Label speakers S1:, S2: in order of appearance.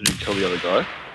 S1: Did he kill the other guy?